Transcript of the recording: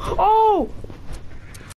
Oh!